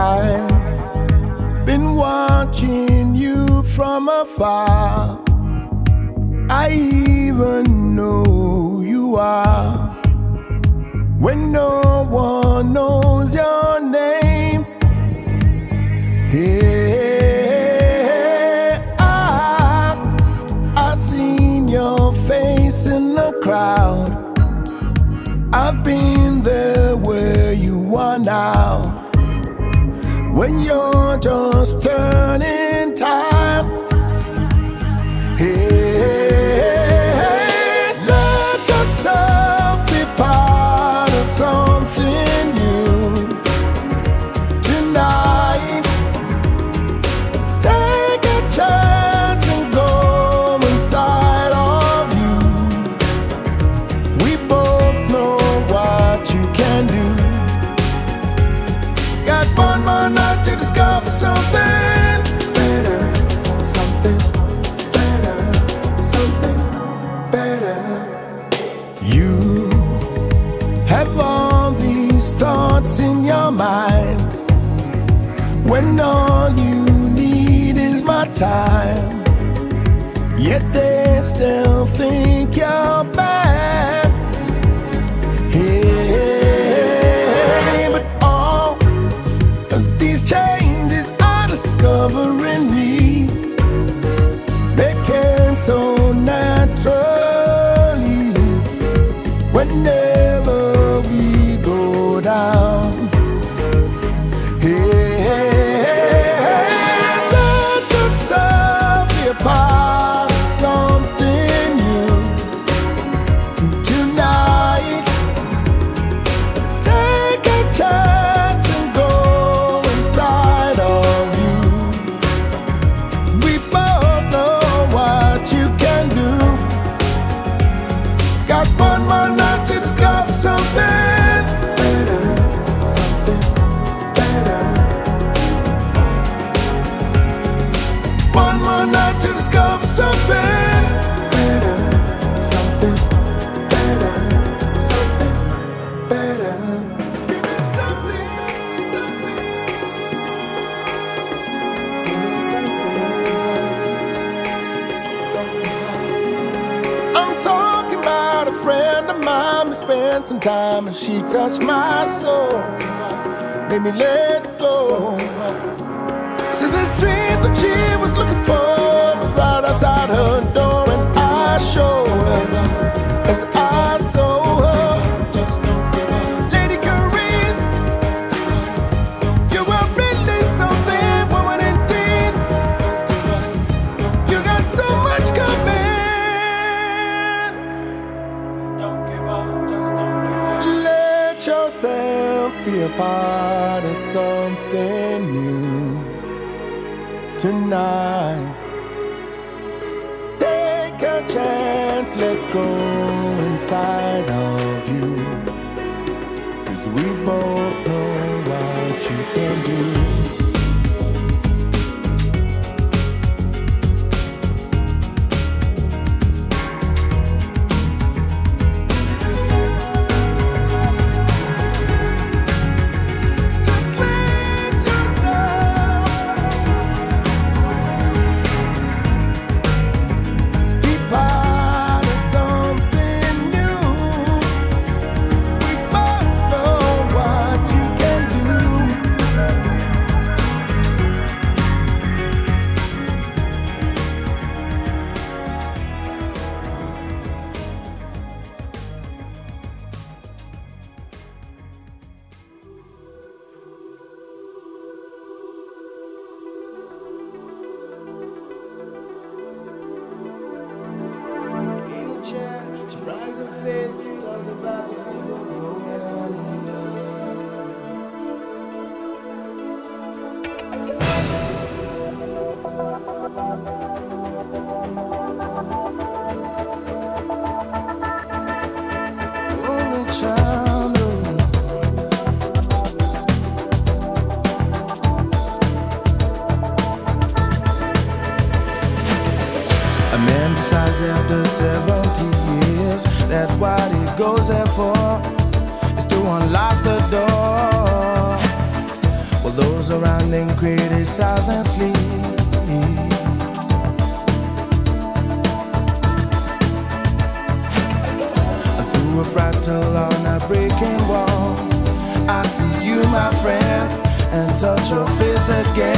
I've been watching you from afar. I even know you are when no one knows your. you're just turning. When all you need is my time, yet they still think. time and she touched my soul, made me let go. See, this dream that she was looking for was right outside her door, and I showed her. be a part of something new tonight. Take a chance, let's go inside of you. Cause we both know what you can do. years after 70 years. that what he goes there for, is to unlock the door. Well, those around him criticize and sleep. And through a fractal on a breaking wall, I see you, my friend, and touch your face again.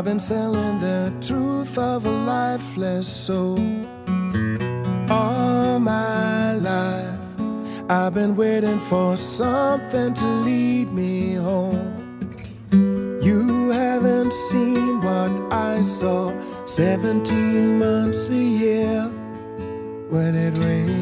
I've been selling the truth of a lifeless soul. All my life, I've been waiting for something to lead me home. You haven't seen what I saw 17 months a year when it rained.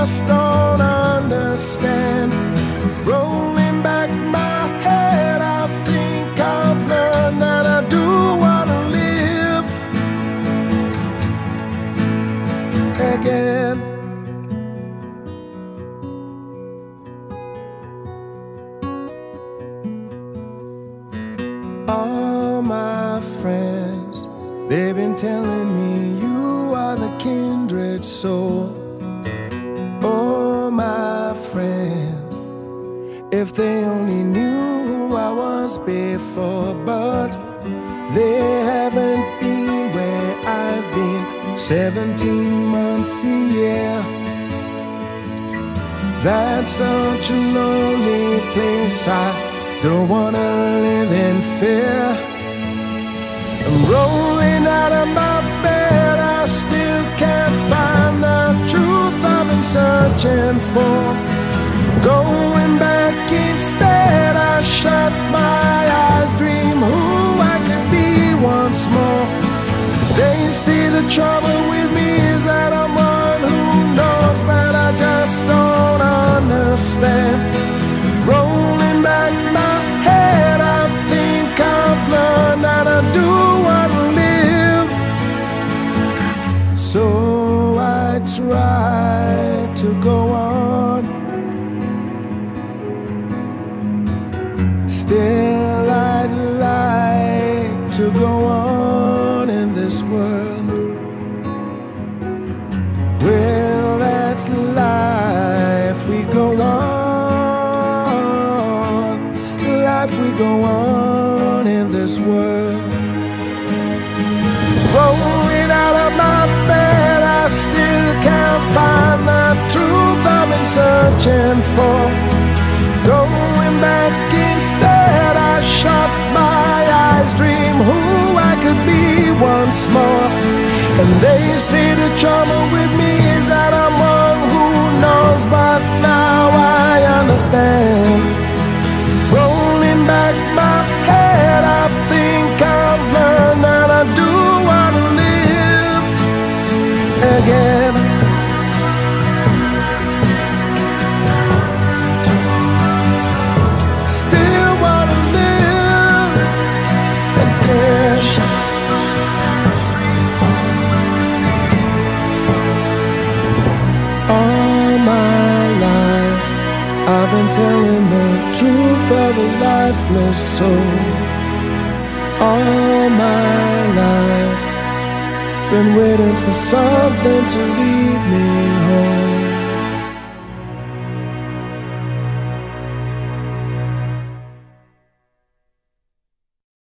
just don't understand. Rolling back my head, I think I've learned that I do want to live again. If they only knew who I was before, but they haven't been where I've been 17 months a year. That's such a lonely place. I don't wanna live in fear. I'm rolling out of my bed. I still can't find the truth been searching for. Going back So right to go on. Still, I'd like to go on in this world. Well, that's life. We go on. Life we go on in this world. Rolling searching for. Going back instead, I shut my eyes, dream who I could be once more. And they say the trouble with me is that I'm one who knows, but now I understand. Telling the truth of a lifeless soul. All my life, been waiting for something to lead me